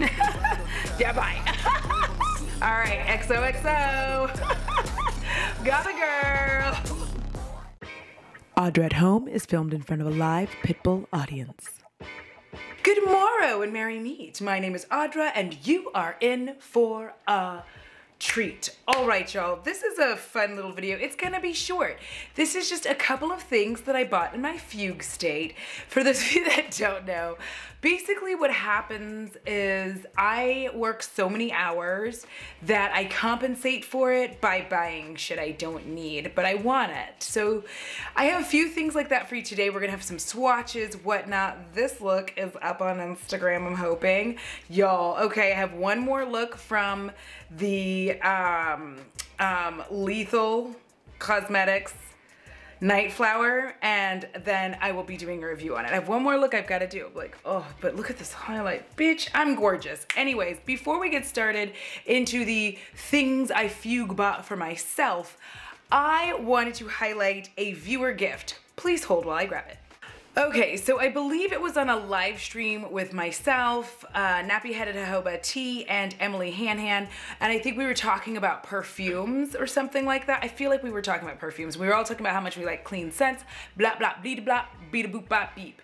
yeah, bye. All right, XOXO. Got a girl. Audra at Home is filmed in front of a live Pitbull audience. Good morrow and merry meet. My name is Audra and you are in for a treat. All right, y'all, this is a fun little video. It's gonna be short. This is just a couple of things that I bought in my fugue state. For those of you that don't know, basically what happens is I work so many hours that I compensate for it by buying shit I don't need, but I want it. So I have a few things like that for you today. We're gonna have some swatches, whatnot. This look is up on Instagram, I'm hoping. Y'all, okay, I have one more look from the um, um, Lethal Cosmetics Night Flower, and then I will be doing a review on it. I have one more look I've got to do. Like, oh, but look at this highlight. Bitch, I'm gorgeous. Anyways, before we get started into the things I fugue bought for myself, I wanted to highlight a viewer gift. Please hold while I grab it. Okay, so I believe it was on a live stream with myself, uh, Nappy Headed Jojoba T, and Emily Hanhan, and I think we were talking about perfumes or something like that. I feel like we were talking about perfumes. We were all talking about how much we like clean scents, blah, blah, bleed, blah, a boop, bop, beep.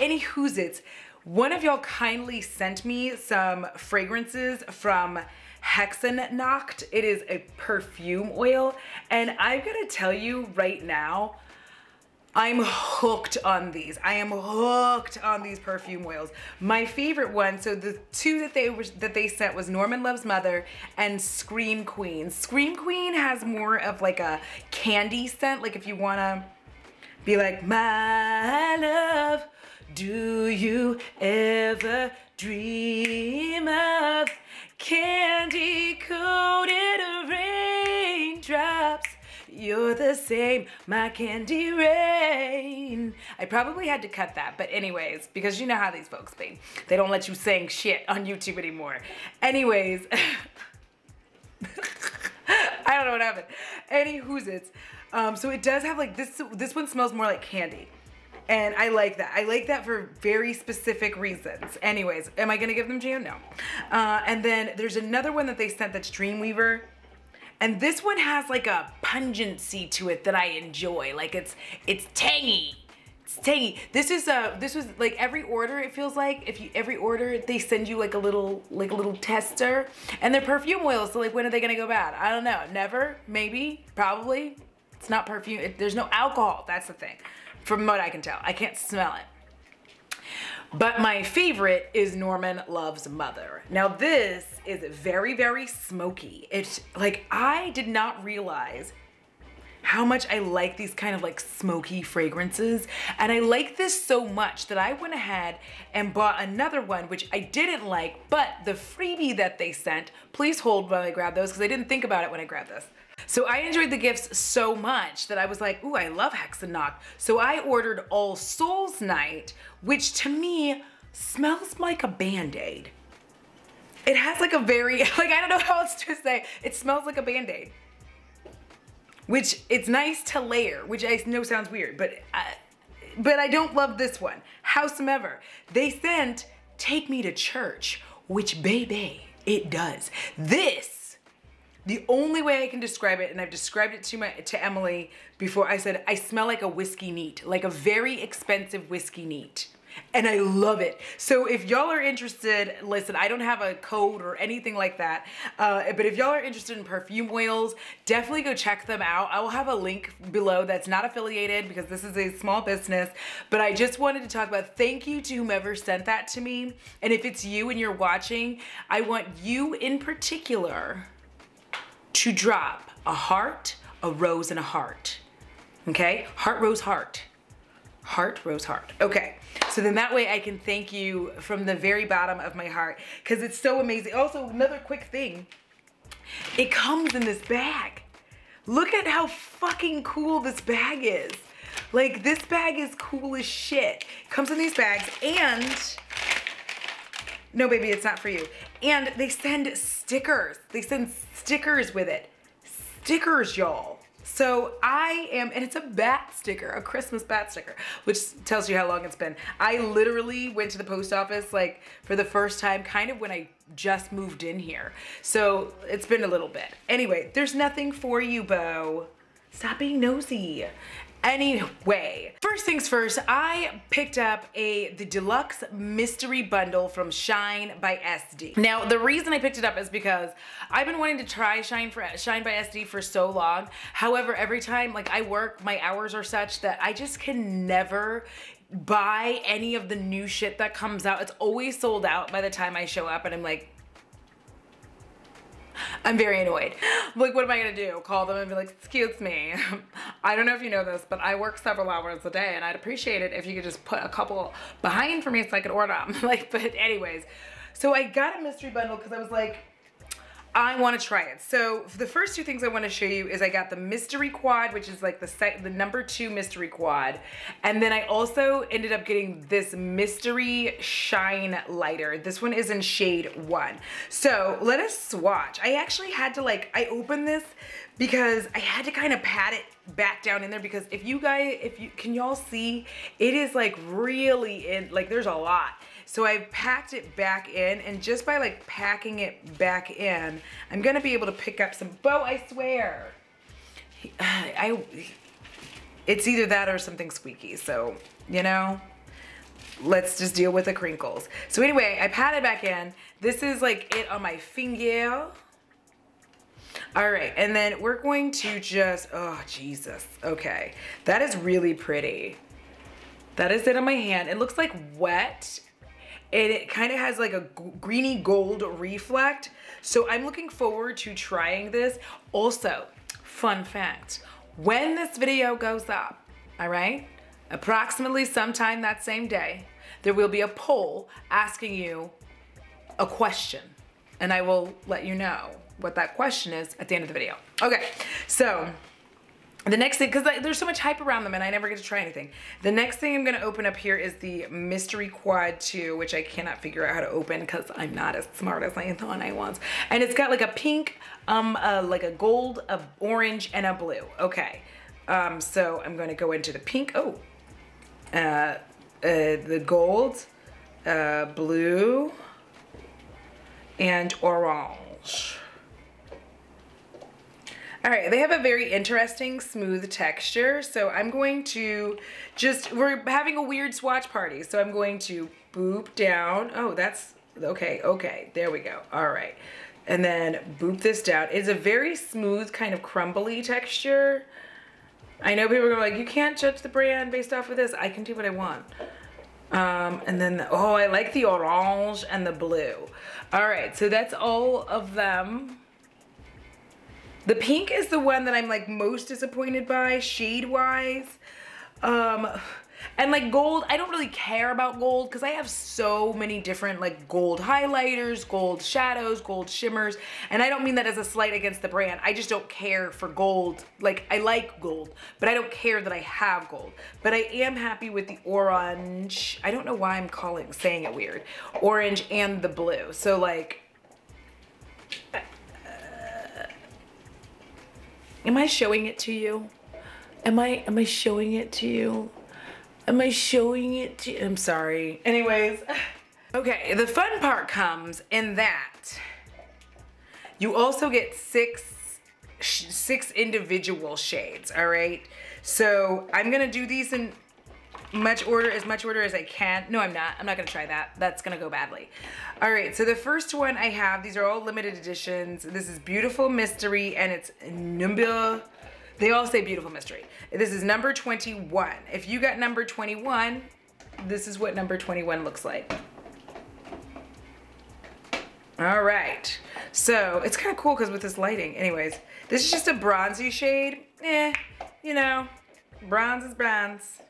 Any who's it's, one of y'all kindly sent me some fragrances from Hexennacht. It is a perfume oil, and I'm gonna tell you right now, I'm hooked on these. I am hooked on these perfume oils. My favorite one, so the two that they were that they sent was Norman Loves Mother and Scream Queen. Scream Queen has more of like a candy scent, like if you wanna be like, my love, do you ever dream of candy coated raindrops? You're the same, my candy rain. I probably had to cut that, but anyways, because you know how these folks be. They don't let you sing shit on YouTube anymore. Anyways, I don't know what happened. Any who's it's. Um, so it does have like this, this one smells more like candy. And I like that. I like that for very specific reasons. Anyways, am I gonna give them to you? No. Uh, and then there's another one that they sent that's Dreamweaver. And this one has like a pungency to it that I enjoy. Like it's it's tangy. It's tangy. This is a this was like every order it feels like if you every order they send you like a little like a little tester and they're perfume oils so like when are they gonna go bad? I don't know. Never, maybe, probably. It's not perfume. It, there's no alcohol. That's the thing. From what I can tell. I can't smell it. But my favorite is Norman Loves Mother. Now this is very, very smoky. It's like, I did not realize how much I like these kind of like smoky fragrances. And I like this so much that I went ahead and bought another one, which I didn't like, but the freebie that they sent, please hold while I grab those because I didn't think about it when I grabbed this. So I enjoyed the gifts so much that I was like, ooh, I love Hexennacht. So I ordered All Souls Night, which to me smells like a Band-Aid. It has like a very, like I don't know how else to say, it smells like a Band-Aid. Which it's nice to layer, which I know sounds weird, but I, but I don't love this one. Howsomever, they sent Take Me to Church, which baby, it does. This the only way I can describe it, and I've described it to my to Emily before, I said, I smell like a whiskey neat, like a very expensive whiskey neat. And I love it. So if y'all are interested, listen, I don't have a code or anything like that. Uh, but if y'all are interested in perfume oils, definitely go check them out. I will have a link below that's not affiliated because this is a small business. But I just wanted to talk about thank you to whomever sent that to me. And if it's you and you're watching, I want you in particular to drop a heart, a rose, and a heart. Okay? Heart, rose, heart. Heart, rose, heart. Okay. So then that way I can thank you from the very bottom of my heart because it's so amazing. Also, another quick thing. It comes in this bag. Look at how fucking cool this bag is. Like, this bag is cool as shit. Comes in these bags and... No, baby, it's not for you. And they send stickers. They send stickers with it. Stickers, y'all. So I am, and it's a bat sticker, a Christmas bat sticker, which tells you how long it's been. I literally went to the post office like for the first time, kind of when I just moved in here. So it's been a little bit. Anyway, there's nothing for you, Bo. Stop being nosy. Anyway, first things first, I picked up a the deluxe mystery bundle from Shine by SD. Now, the reason I picked it up is because I've been wanting to try Shine for Shine by SD for so long. However, every time like I work, my hours are such that I just can never buy any of the new shit that comes out. It's always sold out by the time I show up and I'm like, I'm very annoyed. Like, what am I gonna do? Call them and be like, excuse me. I don't know if you know this, but I work several hours a day and I'd appreciate it if you could just put a couple behind for me so I could order them. like, but anyways. So I got a mystery bundle because I was like, I want to try it. So the first two things I want to show you is I got the mystery quad, which is like the the number two mystery quad. And then I also ended up getting this mystery shine lighter. This one is in shade one. So let us swatch. I actually had to like, I opened this because I had to kind of pat it back down in there because if you guys, if you, can y'all see, it is like really in, like there's a lot. So I packed it back in and just by like packing it back in, I'm gonna be able to pick up some, bow, I swear. I, it's either that or something squeaky. So, you know, let's just deal with the crinkles. So anyway, I pat it back in. This is like it on my finger. All right, and then we're going to just, oh, Jesus. Okay, that is really pretty. That is it on my hand. It looks like wet and it kind of has like a greeny gold reflect. So I'm looking forward to trying this. Also, fun fact, when this video goes up, all right, approximately sometime that same day, there will be a poll asking you a question and I will let you know what that question is at the end of the video. Okay, so the next thing, because there's so much hype around them and I never get to try anything. The next thing I'm going to open up here is the Mystery Quad 2, which I cannot figure out how to open because I'm not as smart as I thought I was. And it's got like a pink, um, uh, like a gold, a orange, and a blue. Okay. Um, so I'm going to go into the pink. Oh, uh, uh, the gold, uh, blue, and orange. All right, they have a very interesting smooth texture. So I'm going to just, we're having a weird swatch party. So I'm going to boop down. Oh, that's, okay, okay, there we go. All right. And then boop this down. It's a very smooth kind of crumbly texture. I know people are like, you can't judge the brand based off of this. I can do what I want. Um, and then, the, oh, I like the orange and the blue. All right, so that's all of them. The pink is the one that I'm like most disappointed by shade wise. Um, and like gold, I don't really care about gold because I have so many different like gold highlighters, gold shadows, gold shimmers. And I don't mean that as a slight against the brand. I just don't care for gold. Like I like gold, but I don't care that I have gold. But I am happy with the orange. I don't know why I'm calling, saying it weird. Orange and the blue. So like, Am I showing it to you? Am I am I showing it to you? Am I showing it to you? I'm sorry. Anyways, okay, the fun part comes in that you also get six six individual shades, all right? So I'm gonna do these in much order, as much order as I can. No, I'm not. I'm not gonna try that. That's gonna go badly. All right, so the first one I have, these are all limited editions. This is Beautiful Mystery and it's number, they all say Beautiful Mystery. This is number 21. If you got number 21, this is what number 21 looks like. All right, so it's kind of cool because with this lighting. Anyways, this is just a bronzy shade. Eh, you know, bronze is bronze.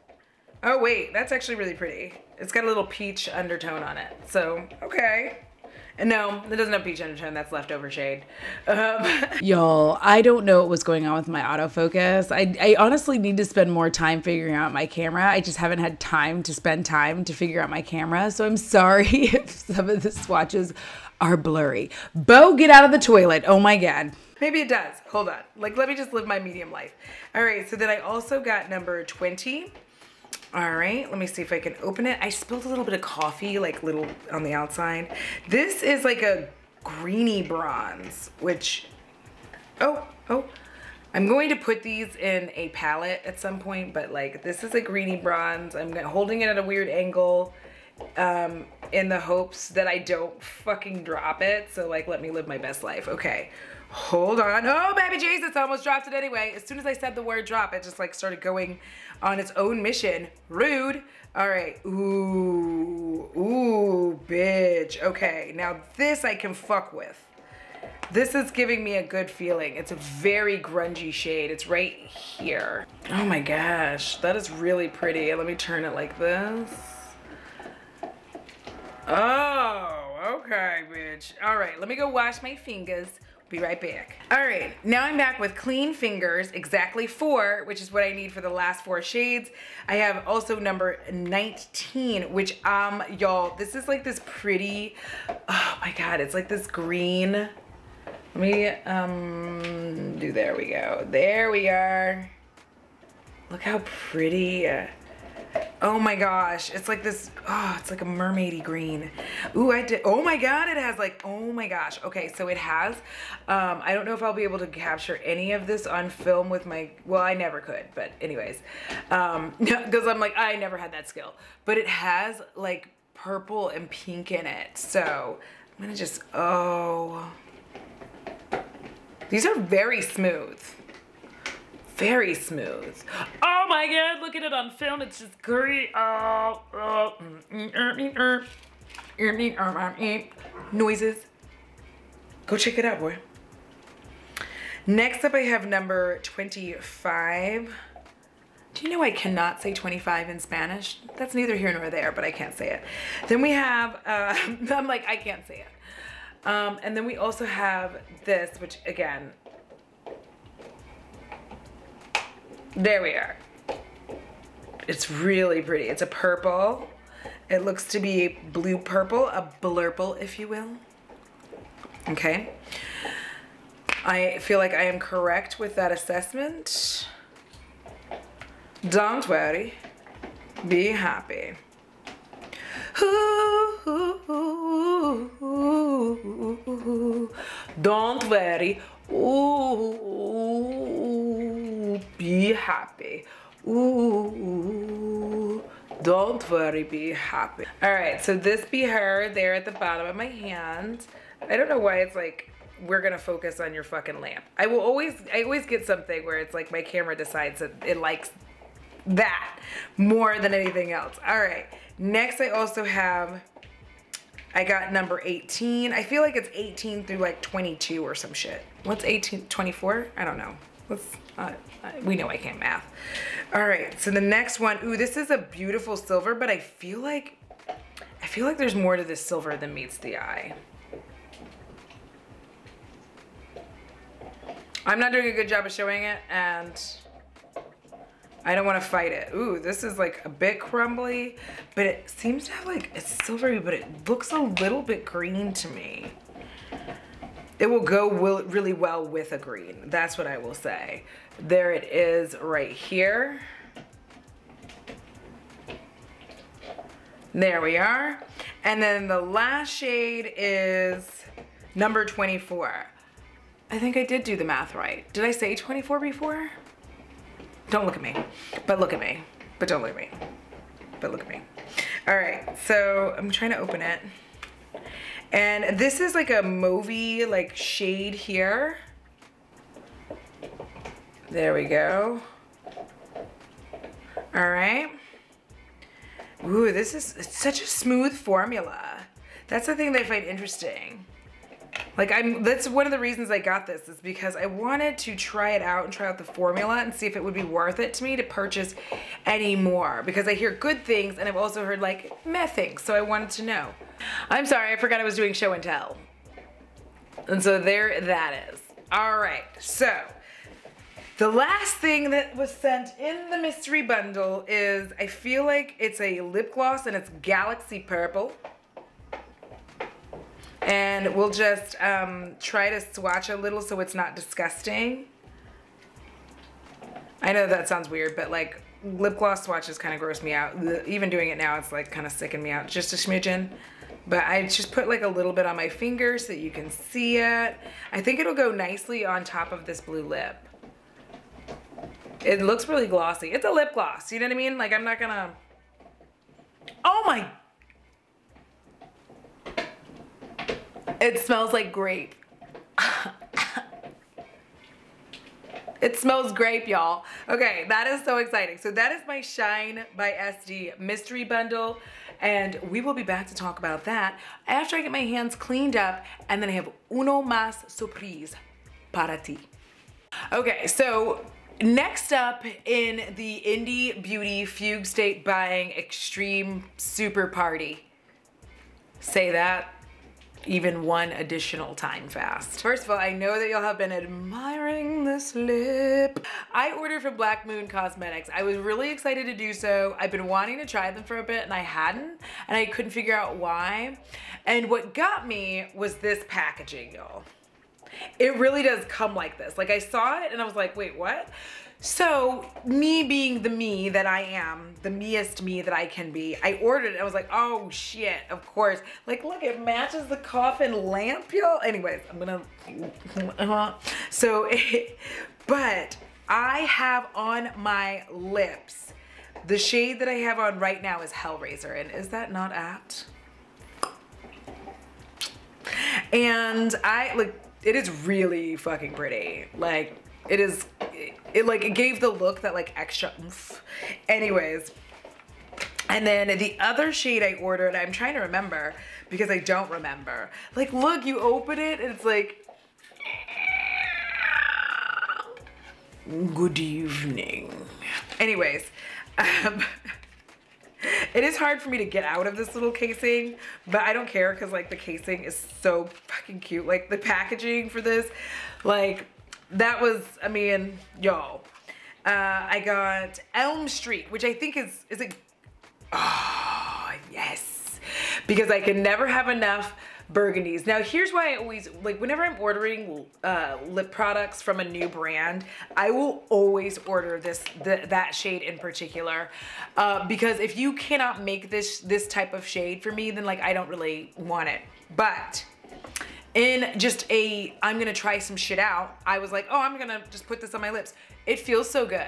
Oh wait, that's actually really pretty. It's got a little peach undertone on it. So, okay. And no, it doesn't have peach undertone. That's leftover shade. Um, Y'all, I don't know what was going on with my autofocus. I, I honestly need to spend more time figuring out my camera. I just haven't had time to spend time to figure out my camera. So I'm sorry if some of the swatches are blurry. Bo, get out of the toilet. Oh my God. maybe it does. Hold on. Like, let me just live my medium life. All right. So then I also got number 20. All right, let me see if I can open it. I spilled a little bit of coffee, like little on the outside. This is like a greeny bronze, which, oh, oh. I'm going to put these in a palette at some point, but like this is a greeny bronze. I'm holding it at a weird angle um, in the hopes that I don't fucking drop it. So like, let me live my best life. Okay, hold on. Oh, baby Jesus, I almost dropped it anyway. As soon as I said the word drop, it just like started going on its own mission. Rude. All right. Ooh, ooh, bitch. Okay, now this I can fuck with. This is giving me a good feeling. It's a very grungy shade. It's right here. Oh my gosh, that is really pretty. Let me turn it like this. Oh, okay, bitch. All right, let me go wash my fingers. Be right back. All right, now I'm back with clean fingers, exactly four, which is what I need for the last four shades. I have also number 19, which, um, y'all, this is like this pretty, oh my God, it's like this green. Let me, um, do, there we go. There we are. Look how pretty. Oh my gosh, it's like this, oh, it's like a mermaidy green. Ooh, I did, oh my God, it has like, oh my gosh. Okay, so it has, um, I don't know if I'll be able to capture any of this on film with my, well, I never could, but anyways, um, because I'm like, I never had that skill. But it has like purple and pink in it. So I'm gonna just, oh. These are very smooth very smooth. Oh my god, look at it on film. It's just great. Oh, oh. Noises. Go check it out, boy. Next up, I have number 25. Do you know I cannot say 25 in Spanish? That's neither here nor there, but I can't say it. Then we have, uh, I'm like, I can't say it. Um, and then we also have this, which again, There we are. It's really pretty. It's a purple. It looks to be blue purple, a blurple, if you will. Okay. I feel like I am correct with that assessment. Don't worry. Be happy. Don't worry. Ooh, be happy. Ooh, don't worry, be happy. All right, so this be her there at the bottom of my hand. I don't know why it's like, we're gonna focus on your fucking lamp. I will always, I always get something where it's like my camera decides that it likes that more than anything else. All right, next I also have I got number 18. I feel like it's 18 through like 22 or some shit. What's 18, 24? I don't know. Let's, uh, we know I can't math. All right, so the next one, ooh, this is a beautiful silver, but I feel like, I feel like there's more to this silver than meets the eye. I'm not doing a good job of showing it, and I don't want to fight it. Ooh, this is like a bit crumbly, but it seems to have like, it's silvery, but it looks a little bit green to me. It will go will, really well with a green. That's what I will say. There it is right here. There we are. And then the last shade is number 24. I think I did do the math right. Did I say 24 before? Don't look at me, but look at me. But don't look at me, but look at me. All right, so I'm trying to open it. And this is like a movie like shade here. There we go. All right. Ooh, this is such a smooth formula. That's the thing that I find interesting. Like I'm that's one of the reasons I got this is because I wanted to try it out and try out the formula and see if it would be worth it to me to purchase any more because I hear good things and I've also heard like meh things so I wanted to know. I'm sorry I forgot I was doing show and tell. And so there that is. All right so the last thing that was sent in the mystery bundle is I feel like it's a lip gloss and it's Galaxy Purple. And we'll just um, try to swatch a little so it's not disgusting. I know that sounds weird, but like lip gloss swatches kind of gross me out. Even doing it now, it's like kind of sicking me out just a smidgen. But I just put like a little bit on my finger so that you can see it. I think it'll go nicely on top of this blue lip. It looks really glossy. It's a lip gloss, you know what I mean? Like I'm not gonna, oh my It smells like grape. it smells grape, y'all. Okay, that is so exciting. So that is my Shine by SD mystery bundle. And we will be back to talk about that after I get my hands cleaned up. And then I have uno más surprise para ti. Okay, so next up in the Indie Beauty Fugue State Buying Extreme Super Party. Say that even one additional time fast. First of all, I know that y'all have been admiring this lip. I ordered from Black Moon Cosmetics. I was really excited to do so. I've been wanting to try them for a bit and I hadn't, and I couldn't figure out why. And what got me was this packaging, y'all. It really does come like this. Like I saw it and I was like, wait, what? So me being the me that I am, the meest me that I can be, I ordered it. I was like, oh shit, of course. Like, look, it matches the coffin lamp, y'all. Anyways, I'm gonna, uh-huh. so, it, but I have on my lips, the shade that I have on right now is Hellraiser. And is that not apt? And I, like, it is really fucking pretty. Like, it is, it, it like, it gave the look that like extra oomph. Anyways, and then the other shade I ordered, I'm trying to remember because I don't remember. Like, look, you open it and it's like, good evening. Anyways, um, it is hard for me to get out of this little casing, but I don't care because like the casing is so fucking cute. Like the packaging for this, like that was, I mean, y'all. Uh, I got Elm Street, which I think is, is it, oh, yes. Because I can never have enough burgundies. Now here's why I always, like whenever I'm ordering uh, lip products from a new brand, I will always order this, that shade in particular. Uh, because if you cannot make this, this type of shade for me, then like I don't really want it. But in just a, I'm gonna try some shit out, I was like, oh, I'm gonna just put this on my lips. It feels so good.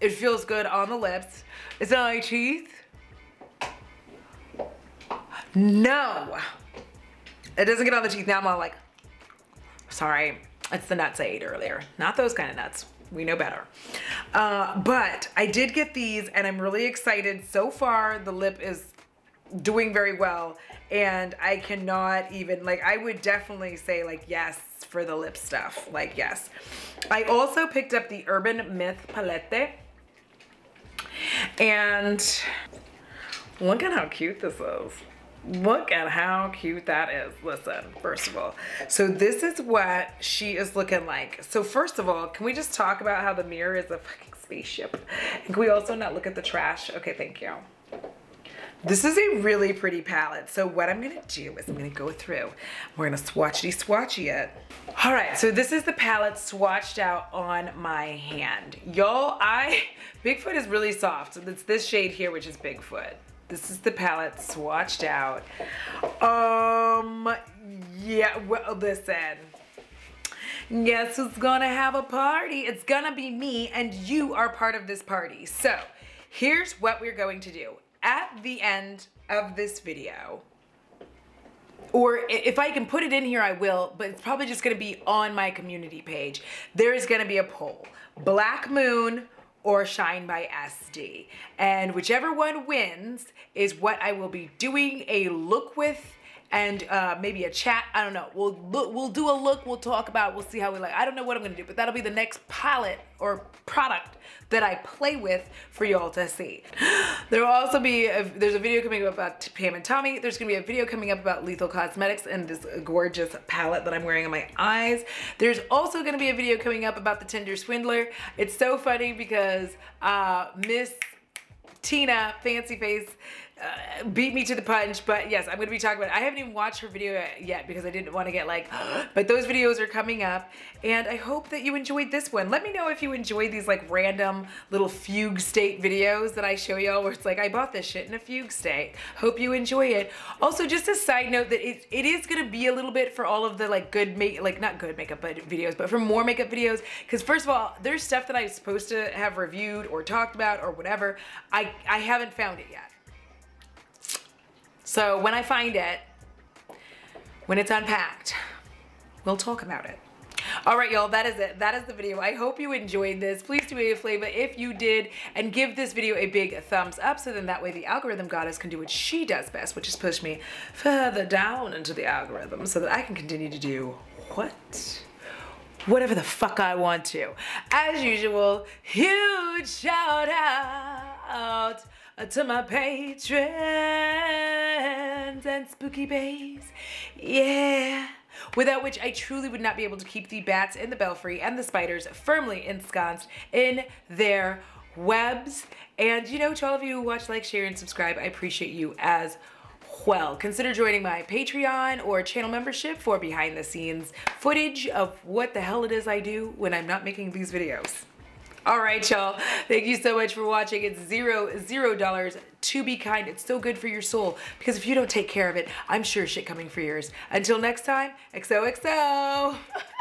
It feels good on the lips. Is it on my teeth? No. It doesn't get on the teeth. Now I'm all like, sorry, it's the nuts I ate earlier. Not those kind of nuts. We know better. Uh, but I did get these and I'm really excited. So far, the lip is doing very well and I cannot even like I would definitely say like yes for the lip stuff like yes I also picked up the Urban Myth palette and look at how cute this is look at how cute that is listen first of all so this is what she is looking like so first of all can we just talk about how the mirror is a fucking spaceship and can we also not look at the trash okay thank you this is a really pretty palette. So what I'm gonna do is I'm gonna go through. We're gonna swatchy swatchy it. All right, so this is the palette swatched out on my hand. Y'all, I, Bigfoot is really soft. So it's this shade here, which is Bigfoot. This is the palette swatched out. Um, yeah, well, listen. Guess who's gonna have a party? It's gonna be me and you are part of this party. So here's what we're going to do at the end of this video, or if I can put it in here, I will, but it's probably just gonna be on my community page. There is gonna be a poll, Black Moon or Shine by SD. And whichever one wins is what I will be doing a look with and uh, maybe a chat. I don't know. We'll we'll do a look. We'll talk about. We'll see how we like. I don't know what I'm gonna do, but that'll be the next palette or product that I play with for y'all to see. There will also be a, there's a video coming up about Pam and Tommy. There's gonna be a video coming up about Lethal Cosmetics and this gorgeous palette that I'm wearing on my eyes. There's also gonna be a video coming up about the Tinder Swindler. It's so funny because uh, Miss Tina Fancy Face uh, beat me to the punch. But yes, I'm to be talking about it. I haven't even watched her video yet because I didn't want to get like, but those videos are coming up. And I hope that you enjoyed this one. Let me know if you enjoyed these like random little fugue state videos that I show y'all where it's like, I bought this shit in a fugue state. Hope you enjoy it. Also, just a side note that it, it is to be a little bit for all of the like good make, like not good makeup but videos, but for more makeup videos. Because first of all, there's stuff that I'm supposed to have reviewed or talked about or whatever. I, I haven't found it yet. So when I find it, when it's unpacked, we'll talk about it. All right, y'all, that is it. That is the video. I hope you enjoyed this. Please do me a flavor if you did and give this video a big thumbs up so then that way the algorithm goddess can do what she does best, which is push me further down into the algorithm so that I can continue to do what? Whatever the fuck I want to. As usual, huge shout out to my patrons and spooky bays. Yeah. Without which I truly would not be able to keep the bats in the belfry and the spiders firmly ensconced in their webs. And you know, to all of you who watch, like, share, and subscribe, I appreciate you as well. Consider joining my Patreon or channel membership for behind the scenes footage of what the hell it is I do when I'm not making these videos. All right, y'all. Thank you so much for watching. It's zero, zero dollars to be kind. It's so good for your soul because if you don't take care of it, I'm sure shit coming for yours. Until next time, XOXO.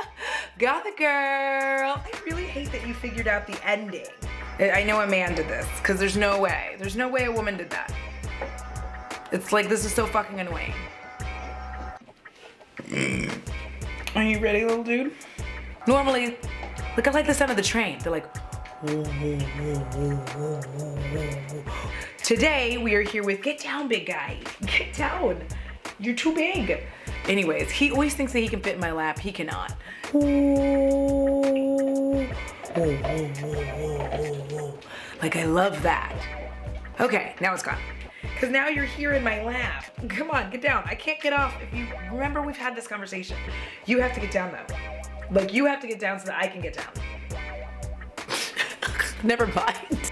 Gothic girl. I really hate that you figured out the ending. I know a man did this because there's no way. There's no way a woman did that. It's like, this is so fucking annoying. Are you ready, little dude? Normally, look, I like the sound of the train. They're like, Today, we are here with Get Down, Big Guy. Get down. You're too big. Anyways, he always thinks that he can fit in my lap. He cannot. Like, I love that. Okay, now it's gone. Because now you're here in my lap. Come on, get down. I can't get off. If you remember, we've had this conversation. You have to get down though. Like, you have to get down so that I can get down. Never mind.